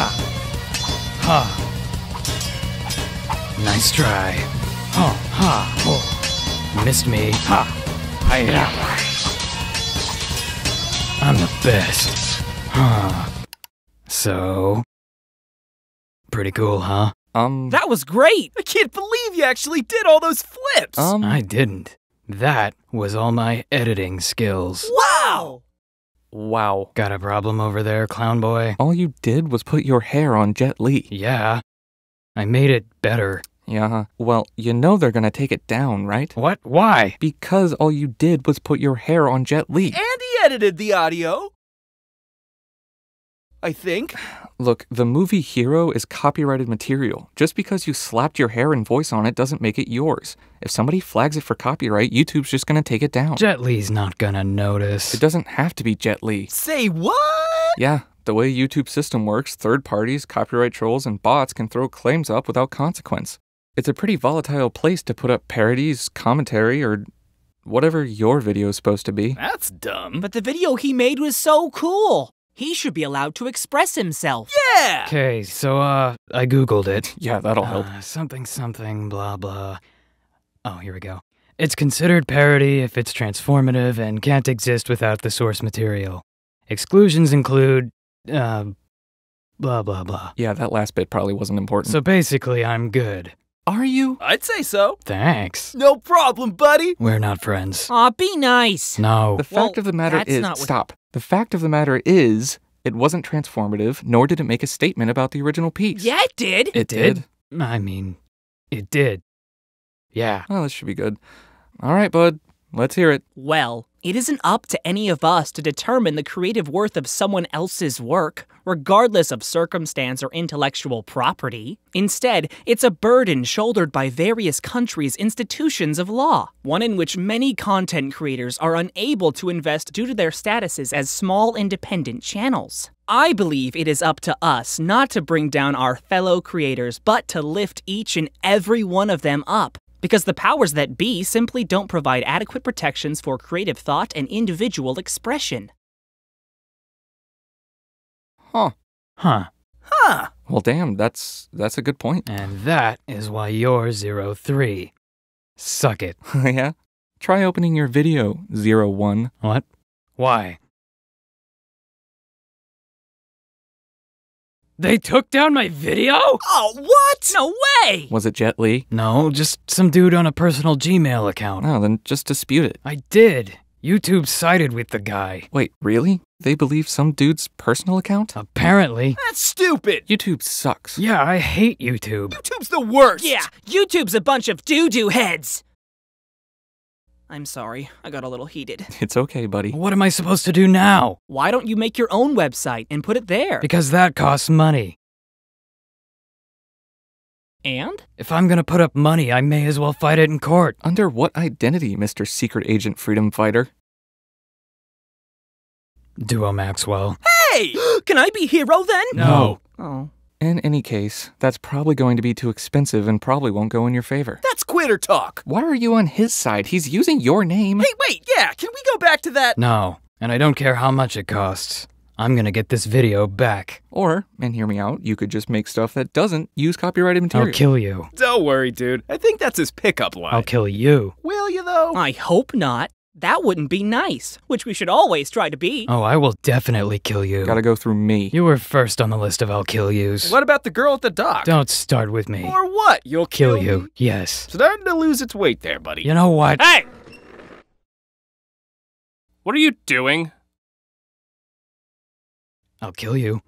Ha. Ha. Nice try. Ha. Ha. Missed me. Ha. Hiya. I'm the best. Huh. So. Pretty cool, huh? Um. That was great! I can't believe you actually did all those flips! Um. I didn't. That was all my editing skills. Wow! Wow. Got a problem over there, clown boy? All you did was put your hair on Jet Li. Yeah. I made it better. Yeah. Well, you know they're gonna take it down, right? What? Why? Because all you did was put your hair on Jet Li. And he edited the audio. I think. Look, the movie Hero is copyrighted material. Just because you slapped your hair and voice on it doesn't make it yours. If somebody flags it for copyright, YouTube's just gonna take it down. Jet Li's not gonna notice. It doesn't have to be Jet Li. Say what? Yeah, the way YouTube's system works, third parties, copyright trolls, and bots can throw claims up without consequence. It's a pretty volatile place to put up parodies, commentary, or whatever your video is supposed to be. That's dumb. But the video he made was so cool! He should be allowed to express himself. Yeah. Okay, so, uh, I googled it. Yeah, that'll help. Uh, something, something, blah, blah. Oh, here we go. It's considered parody if it's transformative and can't exist without the source material. Exclusions include, uh, blah, blah, blah. Yeah, that last bit probably wasn't important. So basically, I'm good. Are you? I'd say so. Thanks. No problem, buddy. We're not friends. Aw, be nice! No. The fact of the matter is what- stop. The fact of the matter is it wasn't transformative, nor did it make a statement about the original piece. Yeah, it did! It did? I mean, it did. Yeah. Well, this should be good. All right, bud. Let's hear it. Well, it isn't up to any of us to determine the creative worth of someone else's work, regardless of circumstance or intellectual property. Instead, it's a burden shouldered by various countries' institutions of law, one in which many content creators are unable to invest due to their statuses as small independent channels. I believe it is up to us not to bring down our fellow creators, but to lift each and every one of them up because the powers that be simply don't provide adequate protections for creative thought and individual expression. Huh. Huh. Huh. Well, damn, that's that's a good point. And that is why you're zero three. Suck it. yeah. Try opening your video, zero one. What? Why? They took down my video? Oh, what? No way! Was it Jet Li? No, just some dude on a personal Gmail account. Oh, then just dispute it. I did. YouTube sided with the guy. Wait, really? They believe some dude's personal account? Apparently. That's stupid. YouTube sucks. Yeah, I hate YouTube. YouTube's the worst. Yeah, YouTube's a bunch of doo doo heads! I'm sorry, I got a little heated. It's okay, buddy. What am I supposed to do now? Why don't you make your own website and put it there? Because that costs money. And? If I'm gonna put up money, I may as well fight it in court. Under what identity, Mr. Secret Agent Freedom Fighter? Duo Maxwell. Hey. Can I be Heero then? No. Oh. In any case, that's probably going to be too expensive and probably won't go in your favor. That's quitter talk. Why are you on his side? He's using your name. Hey, wait. Yeah. Can we go back to that? No. And I don't care how much it costs. I'm gonna get this video back. Or, and hear me out, you could just make stuff that doesn't use copyrighted material. I'll kill you. Don't worry, dude. I think that's his pickup line. I'll kill you. Will you though? I hope not. That wouldn't be nice, which we should always try to be. Oh, I will definitely kill you. Gotta go through me. You were first on the list of I'll kill yous. What about the girl at the dock? Don't start with me. Or what? You'll kill kill, you. me? Yes. Starting to lose its weight there, buddy. You know what? Hey! What are you doing? I'll kill you.